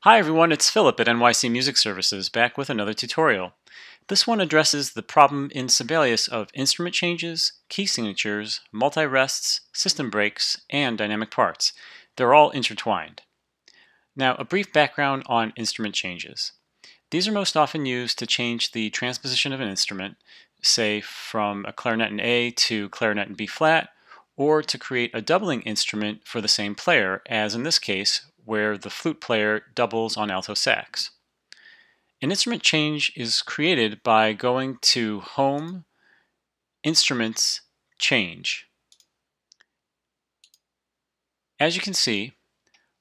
Hi everyone, it's Philip at NYC Music Services back with another tutorial. This one addresses the problem in Sibelius of instrument changes, key signatures, multi-rests, system breaks, and dynamic parts. They're all intertwined. Now, a brief background on instrument changes. These are most often used to change the transposition of an instrument, say from a clarinet in A to clarinet in B flat, or to create a doubling instrument for the same player, as in this case, where the flute player doubles on alto sax. An instrument change is created by going to Home, Instruments, Change. As you can see,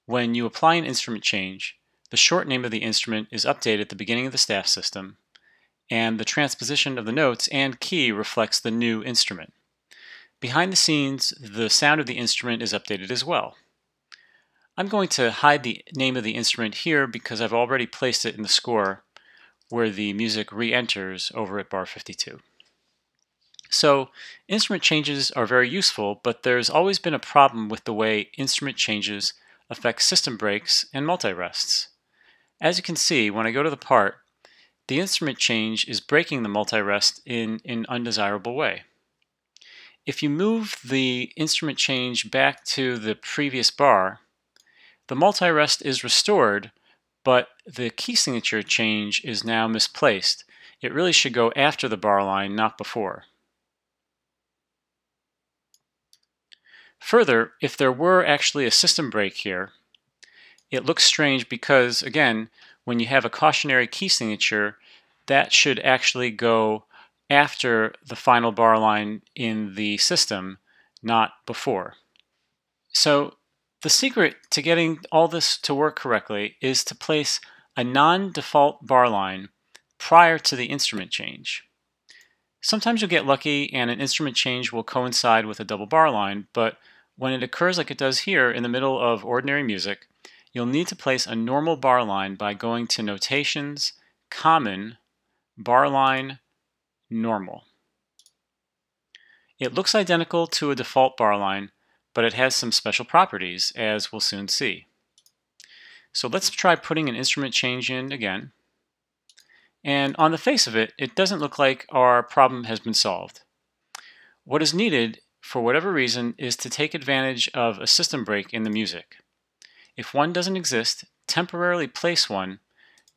when you apply an instrument change, the short name of the instrument is updated at the beginning of the staff system, and the transposition of the notes and key reflects the new instrument. Behind the scenes, the sound of the instrument is updated as well. I'm going to hide the name of the instrument here because I've already placed it in the score where the music re-enters over at bar 52. So instrument changes are very useful, but there's always been a problem with the way instrument changes affect system breaks and multi-rests. As you can see, when I go to the part, the instrument change is breaking the multi-rest in an undesirable way. If you move the instrument change back to the previous bar, the multi-rest is restored, but the key signature change is now misplaced. It really should go after the bar line, not before. Further, if there were actually a system break here, it looks strange because, again, when you have a cautionary key signature, that should actually go after the final bar line in the system, not before. So the secret to getting all this to work correctly is to place a non-default bar line prior to the instrument change. Sometimes you'll get lucky and an instrument change will coincide with a double bar line, but when it occurs like it does here in the middle of ordinary music, you'll need to place a normal bar line by going to Notations, Common, Bar Line, Normal. It looks identical to a default bar line, but it has some special properties, as we'll soon see. So let's try putting an instrument change in again. And on the face of it, it doesn't look like our problem has been solved. What is needed, for whatever reason, is to take advantage of a system break in the music. If one doesn't exist, temporarily place one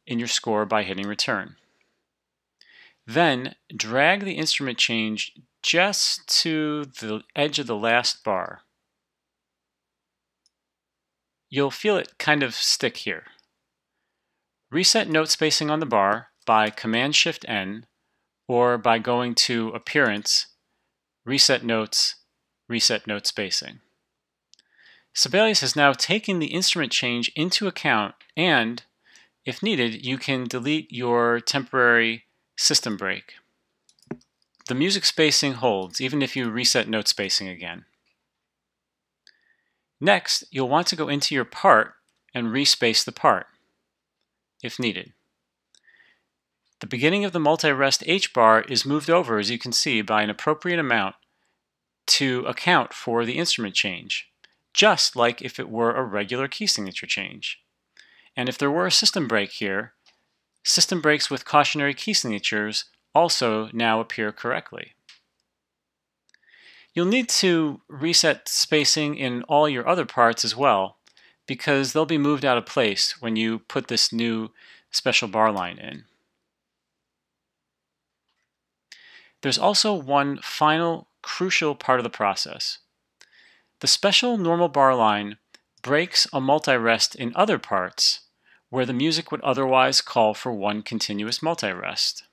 in your score by hitting return. Then drag the instrument change just to the edge of the last bar you'll feel it kind of stick here. Reset note spacing on the bar by Command-Shift-N or by going to Appearance, Reset Notes, Reset Note Spacing. Sibelius has now taken the instrument change into account and, if needed, you can delete your temporary system break. The music spacing holds even if you reset note spacing again. Next, you'll want to go into your part and respace the part, if needed. The beginning of the multi-rest H-bar is moved over, as you can see, by an appropriate amount to account for the instrument change, just like if it were a regular key signature change. And if there were a system break here, system breaks with cautionary key signatures also now appear correctly. You'll need to reset spacing in all your other parts as well because they'll be moved out of place when you put this new special bar line in. There's also one final crucial part of the process. The special normal bar line breaks a multi-rest in other parts where the music would otherwise call for one continuous multi-rest.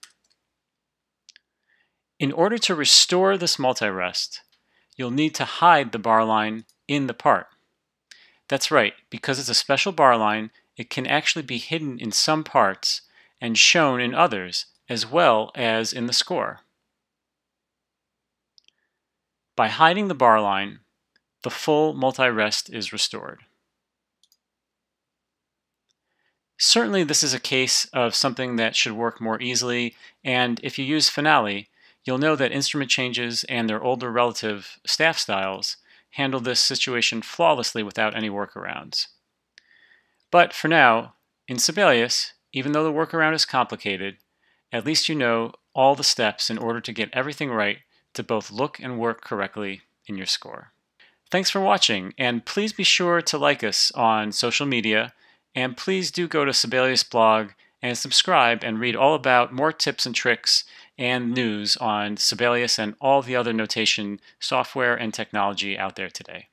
In order to restore this multi-rest, you'll need to hide the bar line in the part. That's right, because it's a special bar line, it can actually be hidden in some parts and shown in others, as well as in the score. By hiding the bar line, the full multi-rest is restored. Certainly this is a case of something that should work more easily, and if you use Finale, you'll know that instrument changes and their older relative staff styles handle this situation flawlessly without any workarounds. But for now, In Sibelius, even though the workaround is complicated, at least you know all the steps in order to get everything right to both look and work correctly in your score. Thanks for watching, and please be sure to like us on social media, and please do go to Sibelius blog and subscribe and read all about more tips and tricks and news on Sibelius and all the other notation software and technology out there today.